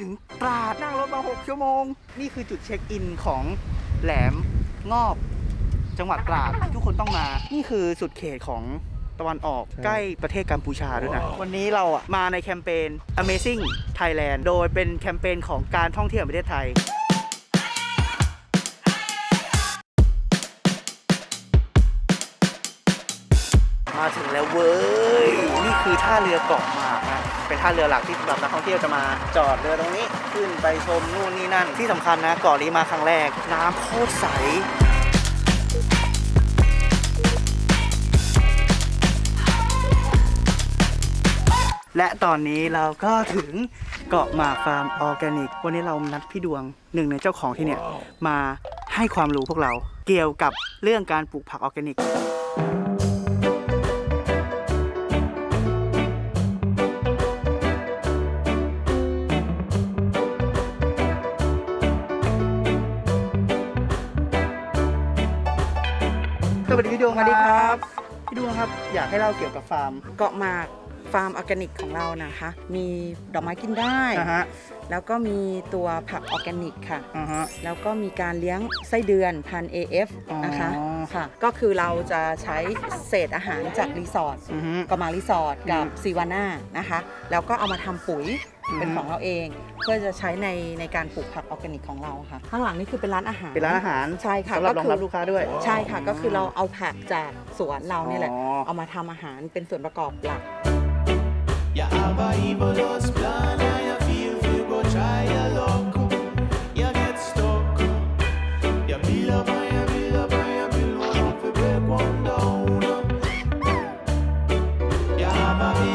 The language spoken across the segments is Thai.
ถึงตราดนั่งรถมา 6 ชั่วโมง นี่คือจุดเช็คอินของแหลมงอบ จังหวัดตราดทุกคนต้องมา นี่คือสุดเขตของตะวันออกใช่ใกล้ประเทศกัมพูชาด้วยนะ วันนี้เราอะมาในแคมเปญ Amazing Thailand โดยเป็นแคมเปญของการท่องเที่ยวแห่งประเทศไทย มาถึงแล้วเว้ย นี่คือท่าเรือเกาะหมากนะ เป็นท่าเรือหลักที่สำหรับนักท่องเที่ยวจะมาจอดเรือตรงนี้ ขึ้นไปชมนู่นนี่นั่น ที่สำคัญนะเกาะนี้มาครั้งแรก น้ำโคตรใสและตอนนี้เราก็ถึงเกาะหมากฟาร์มออร์แกนิก วันนี้เรานัดพี่ดวงหนึ่งในเจ้าของที่เนี่ย มาให้ความรู้พวกเราเกี่ยวกับเรื่องการปลูกผักออร์แกนิก สวัสดีพี่ดวงสวัสดีครับ พี่ดวงครับอยากให้เล่าเกี่ยวกับฟาร์ม เกาะหมากฟาร์มออร์แกนิกของเรานะคะ มีดอกไม้กินได้ นะฮะ แล้วก็มีตัวผักออร์แกนิกค่ะ อ่าฮะ แล้วก็มีการเลี้ยงไส้เดือนพัน AF อ๋อนะคะค่ะ ก็คือเราจะใช้เศษอาหารจากรีสอร์ทอือฮึก็มารีสอร์ทกับอืม ซีวาน่านะคะ แล้วก็เอามาทำปุ๋ยอืม เป็นของเราเอง เพื่อจะใช้ในในการปลูกผักออร์แกนิกของเราค่ะ ข้างหลังนี่คือเป็นร้านอาหารเป็นร้านอาหารใช่ค่ะสำหรับรก็องคือรับลูกค้าด้วย ใช่ค่ะก็คือเราเอาผักจากสวนเราเนี่ยแหละอ๋อเอามาทำอาหารเป็นส่วนประกอบหลัก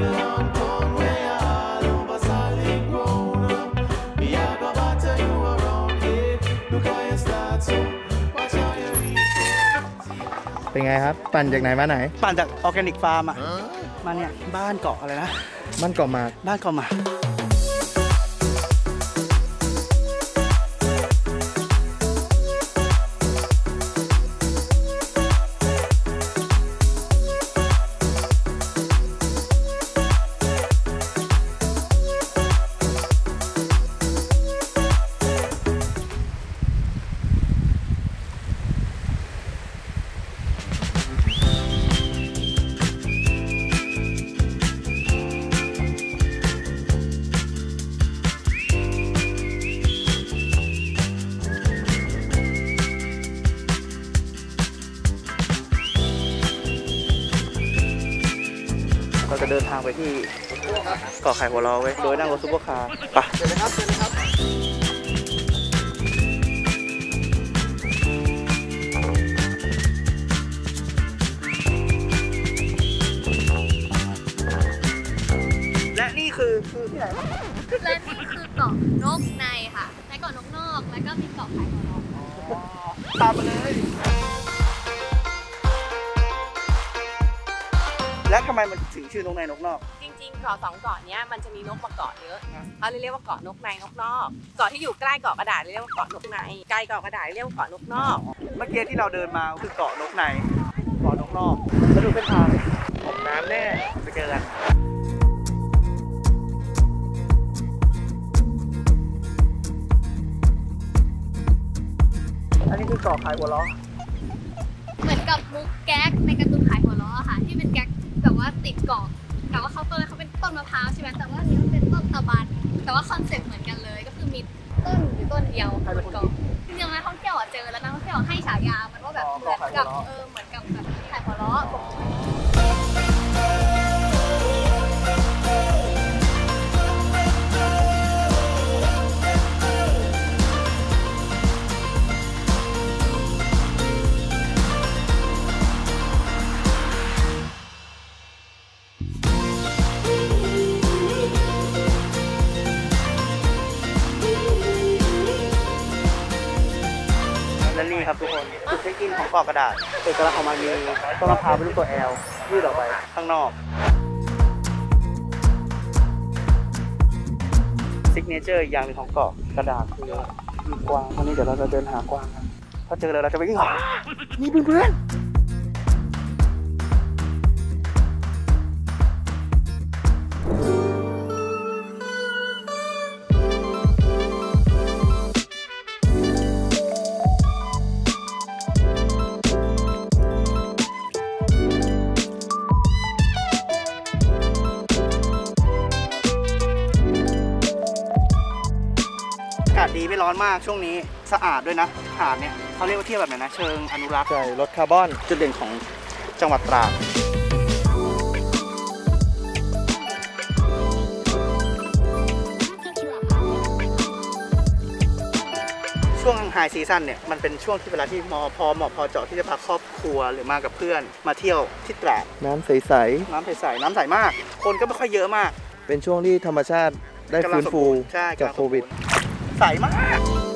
You เป็นไงครับ ปั่นจากไหนมาไหน ปั่นจากออร์แกนิกฟาร์มอะมาเนี่ยบ้านเกาะอะไรนะมันเกาะหมาก บ้านเกาะหมาก ไปที่เกาะขายหัวเราะไว้ยโดยนั่งรถซุปเปอร์คาร์ไปเชิญเลยครับเชิญเลยครับและนี่คือคือที่ไหนครับและนี่คือเกาะนกในค่ะในเกาะนกนอก แล้วก็มีเกาะขายหัวเราะตามมาเลย ไมมันถึงชื่อนกในนกนอก จริงๆเกาะสองเกาะเนี้ยมันจะมีนกมาเกาะเยอะเขาเลยเรียกว่าเกาะนกในนกนอกเกาะที่อยู่ใกล้เกาะกระดาษเรียกว่าเกาะนกในไกลเกาะกระดาษเรียกว่าเกาะนกนอก เมื่อกี้ที่เราเดินมาคือเกาะนกในเกาะนกนอกแล้วดูเส้นทางตกน้ำแน่ไปเจอกันอันนี้คือเกาะขายหัวล้อ ติดเกาะแต่ว่าเขาต้นเขาเป็นต้นมะพร้าวใช่ไหมแต่ว่าอันนี้มันเป็นต้นตะบัน แต่ว่า concept เหมือนกันเลย ก็คือมีต้นอยู่ต้นเดียวบนเกาะจริงๆนักท่องเที่ยวอะเจอแล้วนักท่องเที่ยวให้ฉายามันว่าแบบอ๋อเหมือนกับเกาะไข่หัวเราะเออเหมือน คนจุดเช็คอินของเกาะกระดาดเอกลักษณ์ของมันมีต้นมะพร้าวเป็นรูปตัว L ยืดออกไปข้างนอก signature อีกอย่างหนึ่งของเกาะกระดาดคือมีกวางวันนี้เดี๋ยวเราจะเดินหากวางกันถ้าเจอเลยเราจะไปวิ่งหานี่เพื่อนๆ มากช่วงนี้สะอาดด้วยนะหาดเนี่ยเขาเรียกว่าเที่ยวแบบไหนนะเชิงอนุรักษ์ใช่ลดคาร์บอนจุดเด่นของจังหวัดตราดช่วง high season เนี่ยมันเป็นช่วงที่เวลาที่มอพอเหมาะพอเจาะที่จะพาครอบครัวหรือมากับเพื่อนมาเที่ยวที่ตราดน้ำใสน้ำใสๆน้ำใสมาก คนก็ไม่ค่อยเยอะมากๆเป็นช่วงที่ธรรมชาติได้กำลัฟื้งนสมฟูบูรณ์ใช่จากกำลังโควิดสมบูรณ์ ใสมาก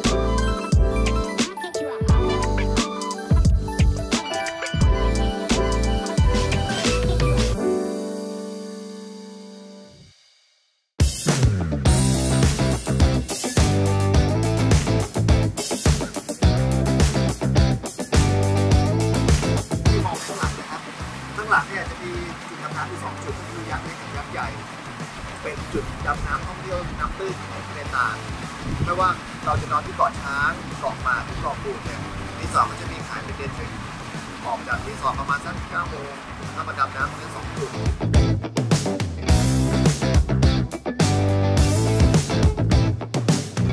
ออกจากรีสอร์ทประมาณสัก9โมงถ้ามาดำน้ำตรงนี้สองจุด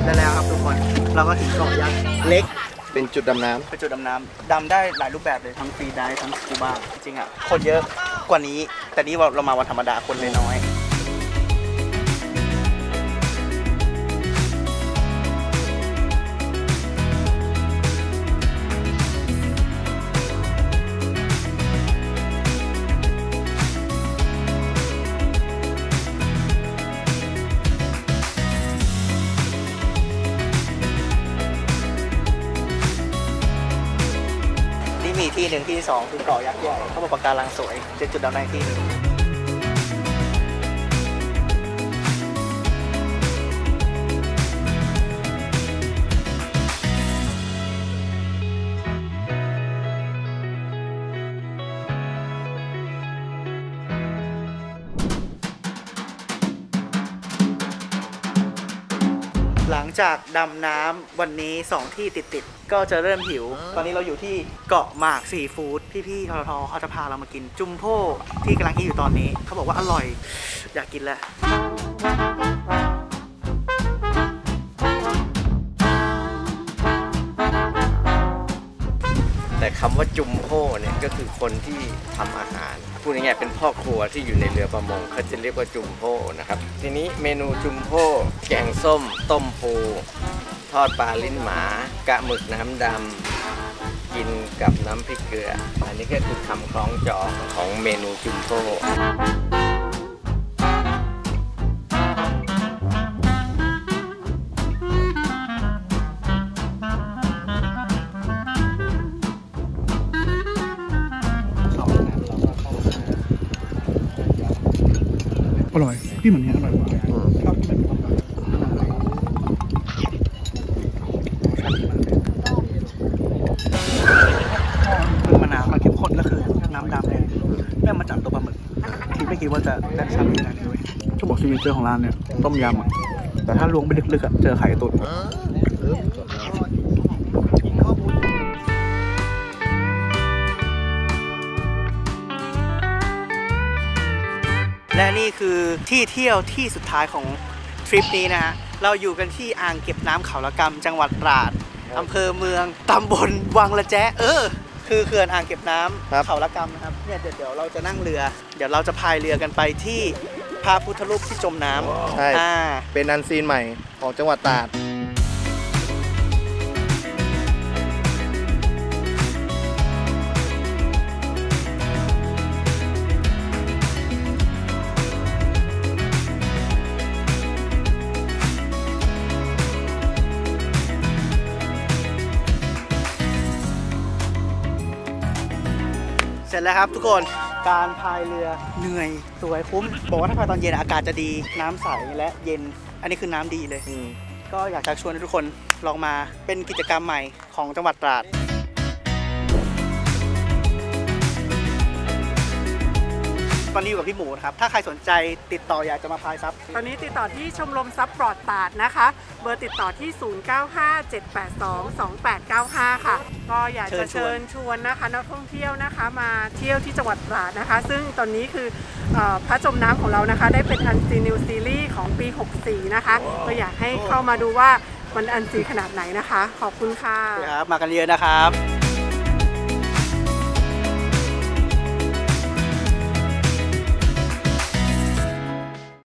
ได้แล้วครับทุกคน เราก็ถึงเกาะยักษ์เล็กเป็นจุดดำน้เป็นจุดดำน้ำดำได้หลายรูปแบบเลยทั้งฟรีไดฟ์ทั้งสกูบ้าจริงอะคนเยอะกว่านี้ แต่นี่เรามาวันธรรมดาคนเลยน้อย มีที่หนึ่งที่สองคือเกาะยักษ์ใหญ่เขาบอกปะการังสวยเป็นจุดดำน้ำอีกที่นี้ หลังจากดำน้ำวันนี้ 2 ที่ติดๆ ก็จะเริ่มหิว ตอนนี้เราอยู่ที่เกาะหมากซีฟู้ดพี่ๆททเขาจะพาเรามากินจุมโพที่กำลังฮิตอยู่ตอนนี้ เขาบอกว่าอร่อย อยากกินแล้วแต่คำว่าจุมโพ่เนี่ยก็คือคนที่ทำอาหาร พูดง่ายๆเป็นพ่อครัวที่อยู่ในเรือประมงเขาจะเรียกว่าจุมโพนะครับ ทีนี้เมนูจุมโพแกงส้ม ต้มปู ทอดปลาลิ้นหมากะหมึกน้ำดำกินกับน้ำพริกเกลือ อันนี้ก็คือคำคล้องจองของเมนูจุมโพ อร่อยพี่เหมือนเนี้ยอร่อยกว่าชอบกินแบบคือมะนาวมันเข้มข้นก็คือน้ำดำเลยแม่มาจากตัวปลาหมึกคิดไม่คิดว่าจะได้ชาติขนาดนี้เว้ยจะบอก signature ของร้านเนี่ยต้มยำแต่ถ้าล้วงไปลึกๆอะเจอไข่ตุ๋น และนี่คือที่เที่ยวที่สุดท้ายของทริปนี้นะฮะเราอยู่กันที่อ่างเก็บน้ำเขาละกำจังหวัดตราดอำเภอเมืองตำบลวังละแจเออ คือเขื่อนอ่างเก็บน้ำเขาละกำนะครับเนี่ยเดี๋ยวเดี๋ยวเราจะนั่งเรือ เดี๋ยวเราจะพายเรือกันไปที่พระพุทธรูปที่จมน้ำำใช่อ่าเป็นอันซีนใหม่ของจังหวัดตราด ร็จแล้วครับทุกคนการพายเรือเหนื่อยสวยคุ้ม บอกว่าถ้าพายตอนเย็นอากาศจะดีน้ำใสและเย็น อันนี้คือน้ำดีเลยอืมก็อยากจะชวนให้ทุกคนลองมาเป็นกิจกรรมใหม่ของจังหวัดตราด ตอนนี้อยู่กับพี่หมูนะครับ ถ้าใครสนใจติดต่ออยากจะมาพายซับตอนนี้ติดต่อที่ชมรมซับปลอดตาดนะคะ เบอร์ติดต่อที่ 0957822895 ค่ะ ก็อยากจะเชิเชิญญชชวนวนนะคะนักท่องเที่ยวนะคะ มาเที่ยวที่จังหวัดตราดนะคะ ซึ่งตอนนี้คือเออพระจมน้ำของเรานะคะ ได้เป็นอันซีนิวซีรีส์ของปี 64 นะคะก็อยากให้เข้ามาดูว่ามันอันซีนขนาดไหนนะคะ ขอบคุณค่ะครับมากันเยอะนะครับ